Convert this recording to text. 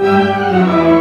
Música